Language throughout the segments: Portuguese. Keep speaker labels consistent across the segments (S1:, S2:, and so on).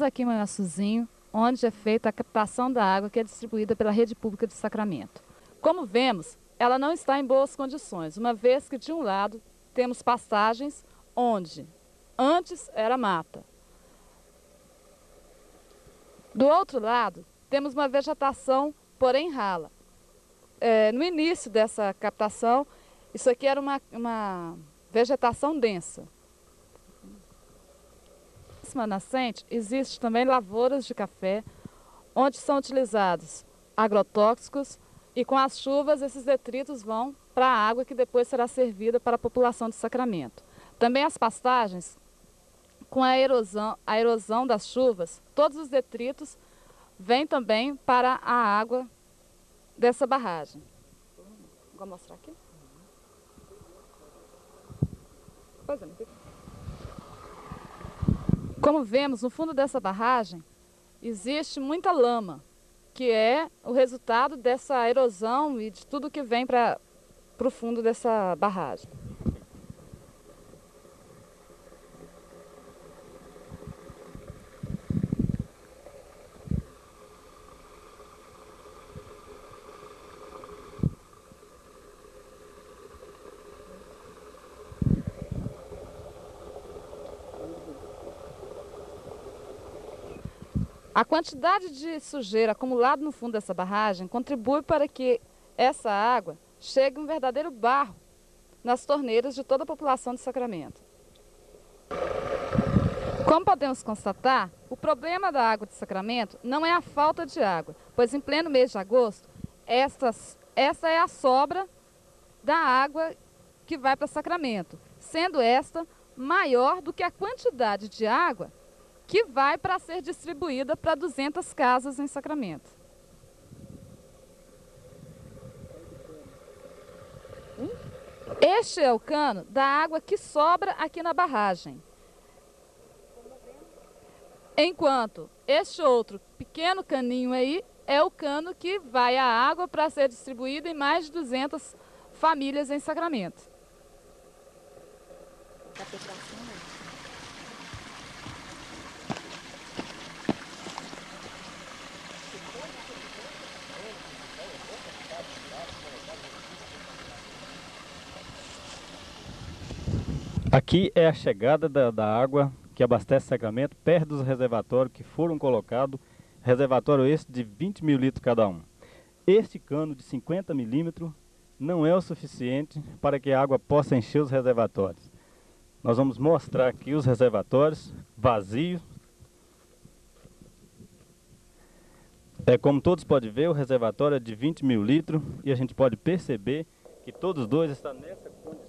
S1: Estamos aqui em Manhuaçuzinho, onde é feita a captação da água que é distribuída pela rede pública de Sacramento. Como vemos, ela não está em boas condições, uma vez que de um lado temos passagens onde antes era mata. Do outro lado, temos uma vegetação, porém rala. É, no início dessa captação, isso aqui era uma, uma vegetação densa. Na nascente, existe também lavouras de café, onde são utilizados agrotóxicos e com as chuvas esses detritos vão para a água que depois será servida para a população de Sacramento. Também as pastagens, com a erosão, a erosão das chuvas, todos os detritos vêm também para a água dessa barragem. Vou mostrar aqui. Como vemos, no fundo dessa barragem existe muita lama, que é o resultado dessa erosão e de tudo que vem para o fundo dessa barragem. A quantidade de sujeira acumulada no fundo dessa barragem contribui para que essa água chegue um verdadeiro barro nas torneiras de toda a população de Sacramento. Como podemos constatar, o problema da água de Sacramento não é a falta de água, pois em pleno mês de agosto, essas, essa é a sobra da água que vai para Sacramento, sendo esta maior do que a quantidade de água que vai para ser distribuída para 200 casas em Sacramento. Este é o cano da água que sobra aqui na barragem. Enquanto este outro pequeno caninho aí é o cano que vai a água para ser distribuída em mais de 200 famílias em Sacramento.
S2: Aqui é a chegada da, da, água que abastece Sacramento, perto dos reservatórios que foram colocados, reservatório este de 20 mil litros cada um. Este cano de 50 milímetros não é o suficiente para que a água possa encher os reservatórios. Nós vamos mostrar aqui os reservatórios vazios. É, como todos podem ver, o reservatório é de 20 mil litros e a gente pode perceber que todos dois estão nessa condição.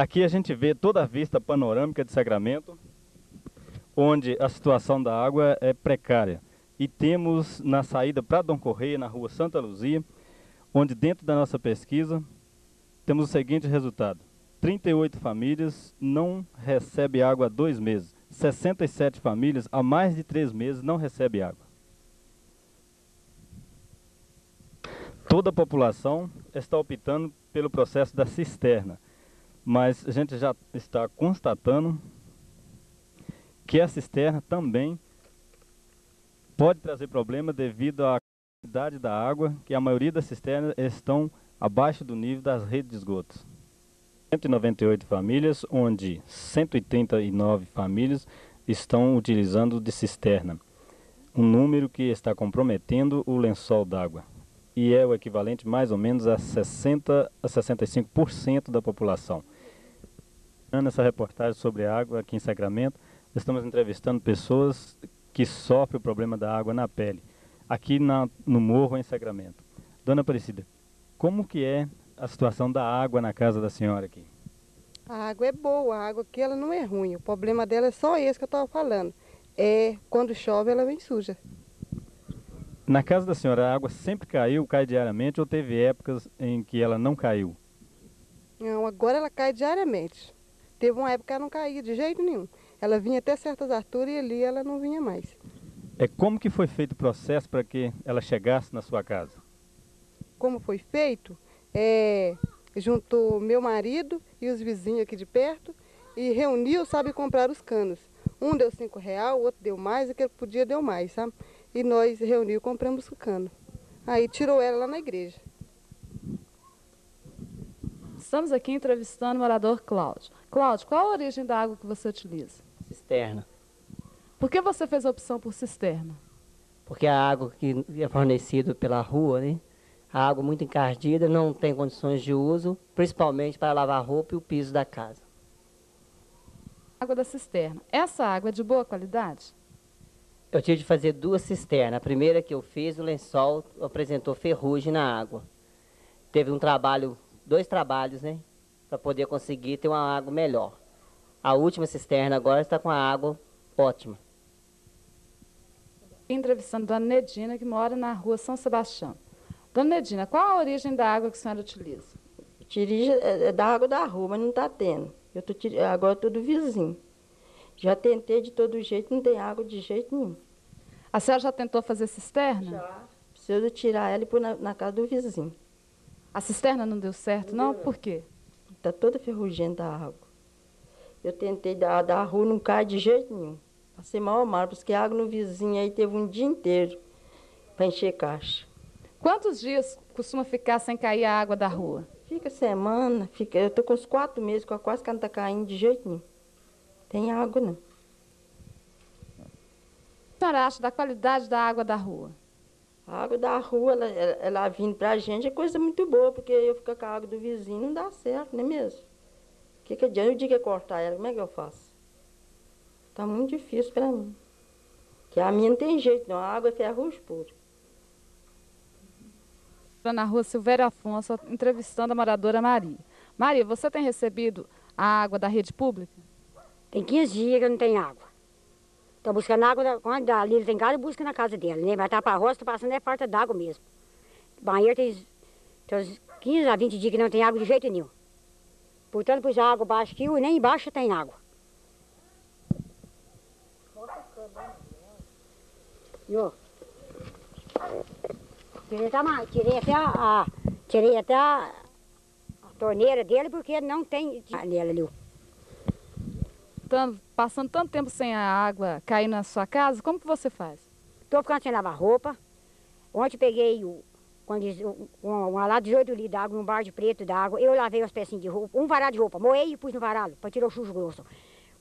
S2: Daqui a gente vê toda a vista panorâmica de Sacramento, onde a situação da água é precária. E temos na saída para Dom Correia, na rua Santa Luzia, onde dentro da nossa pesquisa temos o seguinte resultado. 38 famílias não recebem água há dois meses. 67 famílias há mais de três meses não recebem água. Toda a população está optando pelo processo da cisterna mas a gente já está constatando que a cisterna também pode trazer problema devido à quantidade da água, que a maioria das cisternas estão abaixo do nível das redes de esgotos. 198 famílias, onde 189 famílias estão utilizando de cisterna, um número que está comprometendo o lençol d'água e é o equivalente mais ou menos a 60 a 65% da população. Nessa reportagem sobre água aqui em Sacramento, estamos entrevistando pessoas que sofrem o problema da água na pele, aqui na, no morro em Sacramento. Dona Aparecida, como que é a situação da água na casa da senhora aqui?
S3: A água é boa, a água aqui ela não é ruim. O problema dela é só esse que eu estava falando. É quando chove ela vem suja.
S2: Na casa da senhora, a água sempre caiu, cai diariamente ou teve épocas em que ela não caiu?
S3: Não, agora ela cai diariamente. Teve uma época que ela não caía de jeito nenhum. Ela vinha até certas alturas e ali ela não vinha mais.
S2: É como que foi feito o processo para que ela chegasse na sua casa?
S3: Como foi feito? É, juntou meu marido e os vizinhos aqui de perto e reuniu, sabe, comprar os canos. Um deu cinco real, o outro deu mais, aquele que podia deu mais, sabe? E nós reuniu e compramos o cano. Aí tirou ela lá na igreja.
S1: Estamos aqui entrevistando o morador Cláudio. Cláudio, qual a origem da água que você utiliza?
S4: Cisterna.
S1: Por que você fez a opção por cisterna?
S4: Porque a água que é fornecida pela rua, né? A água muito encardida, não tem condições de uso, principalmente para lavar a roupa e o piso da casa.
S1: Água da cisterna. Essa água é de boa qualidade?
S4: Eu tive de fazer duas cisternas. A primeira que eu fiz, o lençol apresentou ferrugem na água. Teve um trabalho, dois trabalhos, né? Para poder conseguir ter uma água melhor. A última cisterna agora está com a água ótima.
S1: Entrevistando Dona Nedina, que mora na rua São Sebastião. Dona Nedina, qual a origem da água que a senhora utiliza?
S5: Tirija é, é da água da rua, mas não está tendo. Eu tô, agora estou do vizinho. Já tentei de todo jeito, não tem água de jeito nenhum.
S1: A senhora já tentou fazer cisterna?
S5: Já. Preciso tirar ela e pôr na, na casa do vizinho.
S1: A cisterna não deu certo, não? não? Por quê?
S5: Está toda ferrugenta a água. Eu tentei dar da rua, não cai de jeito nenhum. Passei mal mal, porque a água no vizinho aí teve um dia inteiro para encher caixa.
S1: Quantos dias costuma ficar sem cair a água da rua?
S5: Fica semana, fica, eu estou com uns quatro meses, quase que não está caindo de jeito nenhum. Tem água, não. O
S1: que a senhora acha da qualidade da água da rua?
S5: A água da rua, ela, ela vindo para a gente é coisa muito boa, porque eu ficar com a água do vizinho não dá certo, não é mesmo? O que, que adianta? Eu digo que cortar ela, como é que eu faço? Está muito difícil para mim. Que a minha não tem jeito, não. A água é ferrugem puro.
S1: Na rua Silvério Afonso, entrevistando a moradora Maria. Maria, você tem recebido a água da rede pública?
S6: Tem 15 dias que eu não tenho água. Estou buscando água, quando a Lili tem casa, busca na casa dela, né? Estar para a roça, estou passando é falta d'água mesmo. Banheiro tem, tem 15 a 20 dias que não tem água de jeito nenhum. Portanto, pus a água baixo aqui e nem embaixo tem água. E, ó, tirei até, tirei até, a, a, tirei até a, a torneira dele porque não tem nela ali
S1: passando tanto tempo sem a água cair na sua casa, como que você faz?
S6: Estou ficando sem lavar roupa. Ontem peguei o, quando, um, uma lá 18 litros de água, um bar de preto d'água. Eu lavei as pecinhas de roupa, um varal de roupa, moei e pus no varal para tirar o chucho grosso.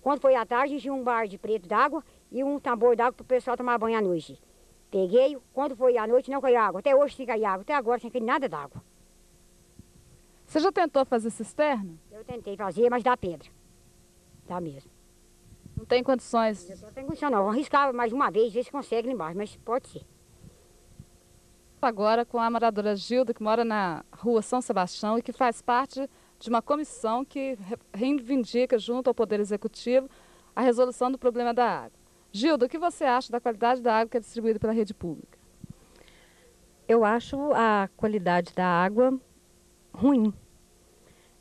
S6: Quando foi à tarde, tinha um bar de preto d'água e um tambor d'água para o pessoal tomar banho à noite. Peguei, quando foi à noite não caiu água. Até hoje sem cair água, até agora sem cair nada d'água.
S1: Você já tentou fazer cisterna?
S6: Eu tentei fazer, mas dá pedra. Dá mesmo.
S1: Não tem condições?
S6: Não tem condição não. Vamos arriscar mais uma vez, ver se consegue lá embaixo, mas pode ser.
S1: Agora com a moradora Gilda, que mora na rua São Sebastião e que faz parte de uma comissão que reivindica junto ao Poder Executivo a resolução do problema da água. Gilda, o que você acha da qualidade da água que é distribuída pela rede pública?
S7: Eu acho a qualidade da água ruim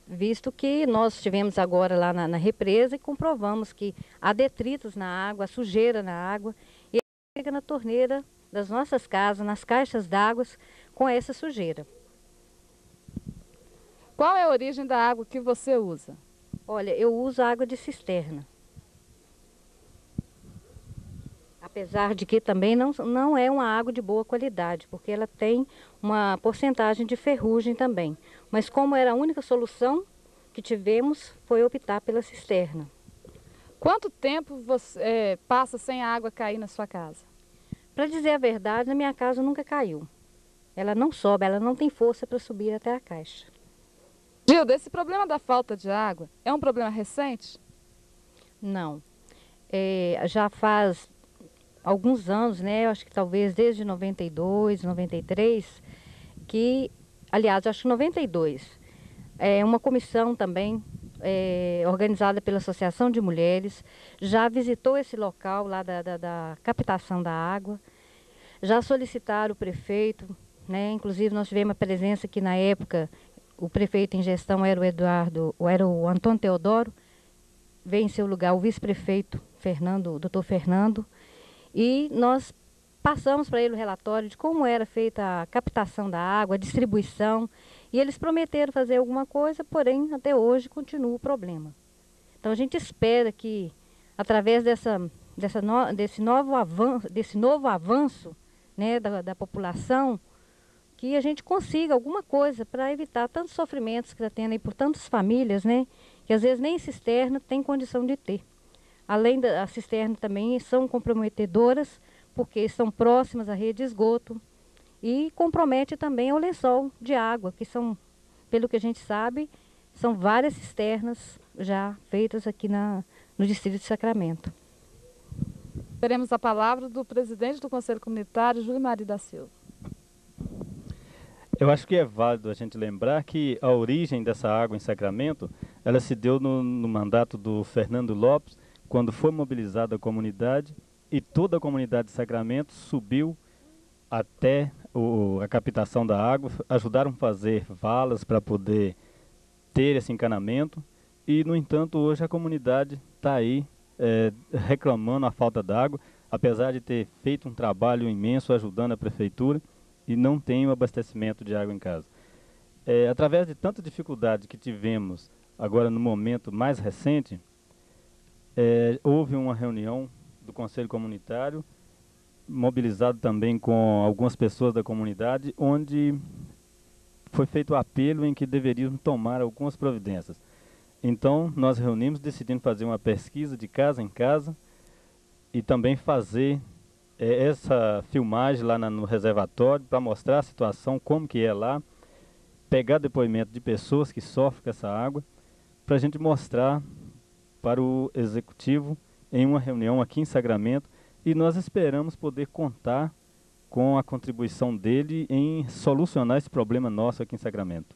S7: visto que nós estivemos agora lá na, na, represa e comprovamos que há detritos na água, sujeira na água, e chega na torneira das nossas casas, nas caixas d'água, com essa sujeira.
S1: Qual é a origem da água que você usa?
S7: Olha, eu uso água de cisterna. Apesar de que também não, não é uma água de boa qualidade, porque ela tem uma porcentagem de ferrugem também. Mas como era a única solução que tivemos, foi optar pela cisterna.
S1: Quanto tempo você é, passa sem a água cair na sua casa?
S7: Para dizer a verdade, na minha casa nunca caiu. Ela não sobe, ela não tem força para subir até a caixa.
S1: Gilda, esse problema da falta de água é um problema recente?
S7: Não. É, já faz alguns anos, né? Acho que talvez desde 92, 93, que, aliás, acho que 92, é uma comissão também é, organizada pela Associação de Mulheres já visitou esse local lá da, da, da captação da água, já solicitaram o prefeito, né? Inclusive nós tivemos a presença que na época o prefeito em gestão era o Eduardo, era o Antônio Teodoro, veio em seu lugar o vice-prefeito Fernando, o doutor Fernando, e nós passamos para ele o relatório de como era feita a captação da água, a distribuição, e eles prometeram fazer alguma coisa, porém até hoje continua o problema. Então a gente espera que através dessa, dessa no, desse novo avanço, desse novo avanço né, da, da população, que a gente consiga alguma coisa para evitar tantos sofrimentos que está tendo aí por tantas famílias, né? Que às vezes nem cisterna tem condição de ter. Além da cisterna também são comprometedoras, porque estão próximas à rede de esgoto e compromete também o lençol de água, que são, pelo que a gente sabe, são várias cisternas já feitas aqui na, no Distrito de Sacramento.
S1: Teremos a palavra do presidente do Conselho Comunitário, Júlio Maria da Silva.
S2: Eu acho que é válido a gente lembrar que a origem dessa água em Sacramento, ela se deu no, no mandato do Fernando Lopes, quando foi mobilizada a comunidade e toda a comunidade de Sacramento subiu até o, a captação da água, ajudaram a fazer valas para poder ter esse encanamento e, no entanto, hoje a comunidade está aí é, reclamando a falta d'água, apesar de ter feito um trabalho imenso ajudando a prefeitura e não tem o abastecimento de água em casa. É, através de tanta dificuldade que tivemos agora no momento mais recente, é, houve uma reunião do Conselho Comunitário, mobilizado também com algumas pessoas da comunidade, onde foi feito o apelo em que deveriam tomar algumas providências. Então, nós reunimos decidindo fazer uma pesquisa de casa em casa e também fazer é, essa filmagem lá na, no reservatório para mostrar a situação, como que é lá, pegar depoimento de pessoas que sofrem com essa água, para a gente mostrar para o executivo em uma reunião aqui em Sagramento e nós esperamos poder contar com a contribuição dele em solucionar esse problema nosso aqui em Sagramento.